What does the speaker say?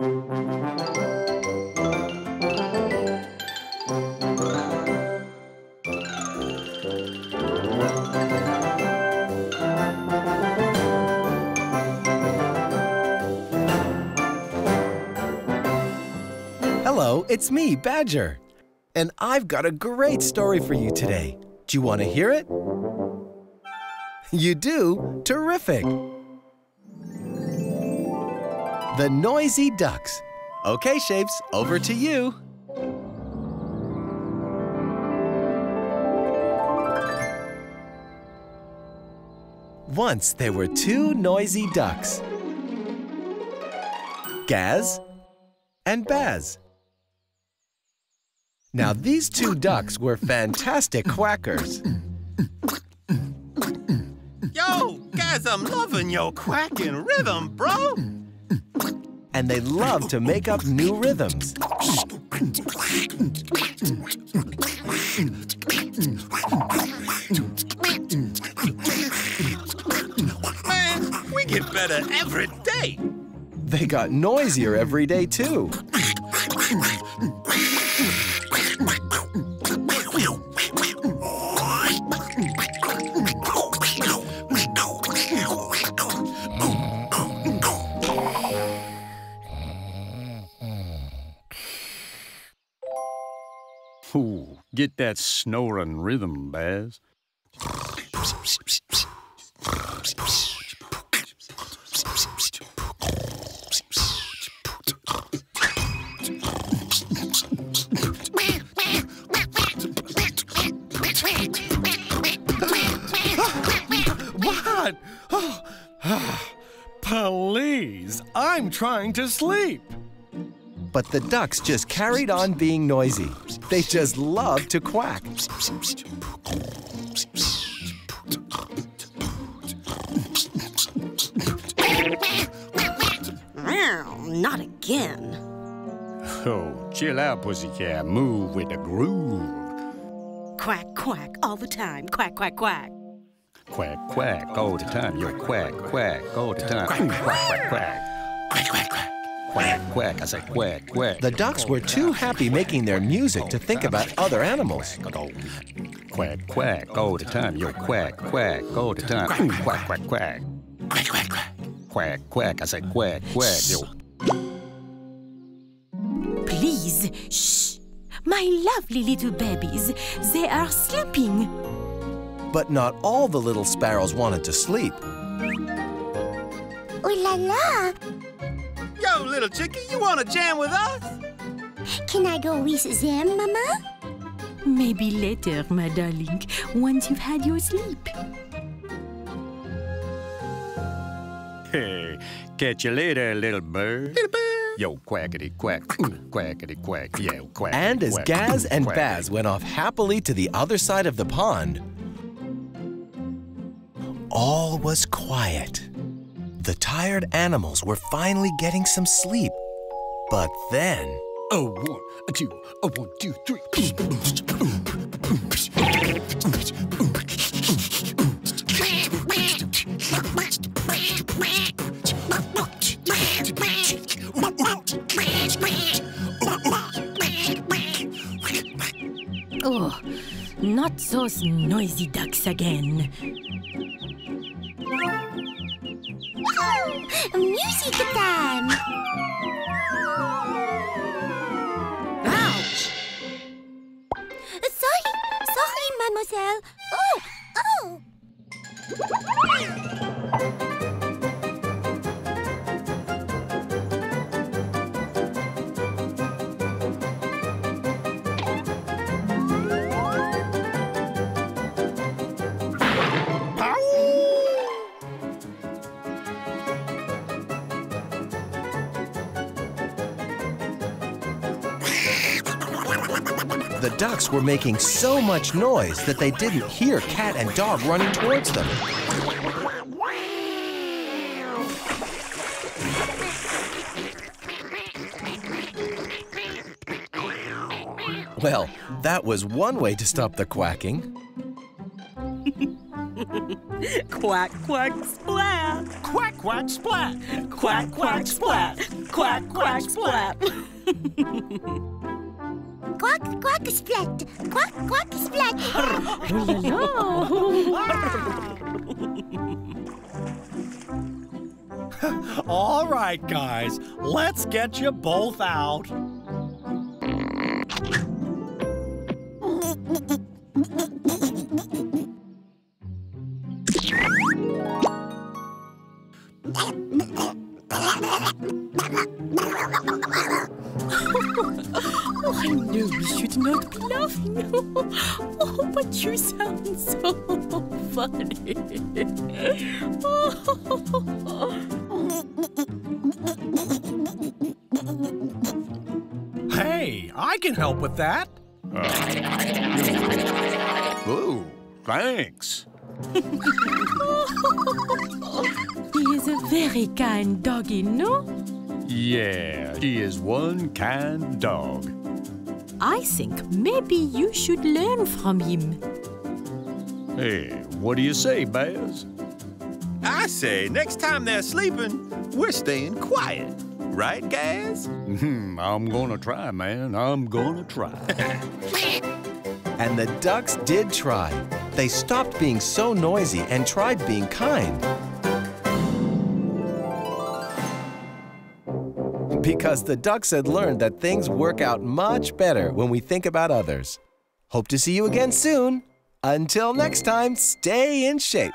Hello, it's me, Badger. And I've got a great story for you today. Do you want to hear it? You do? Terrific! The Noisy Ducks. Okay, Shapes, over to you. Once there were two noisy ducks. Gaz and Baz. Now, these two ducks were fantastic quackers. Yo, guys, I'm loving your quacking rhythm, bro. And they love to make up new rhythms. Man, we get better every day. They got noisier every day, too. Ooh, get that snoring rhythm, Baz. What? Ah, please, I'm trying to sleep. But the ducks just carried on being noisy. They just love to quack. Not again. Oh, chill out, pussycat. Move with the groove. Quack, quack, all the time. Quack, quack, quack. Quack, quack, all the time. You're quack, quack, all the time. Quack, quack, quack, quack. Quack, quack, quack. Quack, quack. I say quack, quack. The ducks were too happy making their music to think about other animals. Quack, quack, all the time. You're quack, quack, all the time. Quack, quack, quack. Quack, quack, quack. Quack, quack. I say quack, quack. Yo. Please, shh. My lovely little babies, they are sleeping. But not all the little sparrows wanted to sleep. Ooh la la! Yo, little chickie, you want to jam with us? Can I go with them, Mama? Maybe later, my darling, once you've had your sleep. Hey, catch you later, little bird. Little bird. Yo, quackity quack, quackity quack, yeah, quack. And as quack, Gaz and quack. Baz went off happily to the other side of the pond, all was quiet. The tired animals were finally getting some sleep. But then, A one, a two, a one, two, three. Oh, not those noisy ducks again. Music time! Ouch! Sorry, sorry, mademoiselle. Oh, oh! Ducks were making so much noise that they didn't hear Cat and Dog running towards them. Well, that was one way to stop the quacking. Quack, quack, splat. Quack, quack, splat. Quack, quack, splat. quack, quack, splat. Quack, quack, splat. Quack, quack, splat. All right, guys, let's get you both out. know we should not be laughing. Oh, but you sound so funny. Hey, I can help with that. Uh, ooh, thanks. He is a very kind doggy, no? Yeah, he is one kind dog. I think maybe you should learn from him. Hey, what do you say, Baz? I say, next time they're sleeping, we're staying quiet. Right, Gaz? Hmm, I'm gonna try, man. I'm gonna try. And the ducks did try. They stopped being so noisy and tried being kind. Because the ducks had learned that things work out much better when we think about others. Hope to see you again soon. Until next time, stay in shape.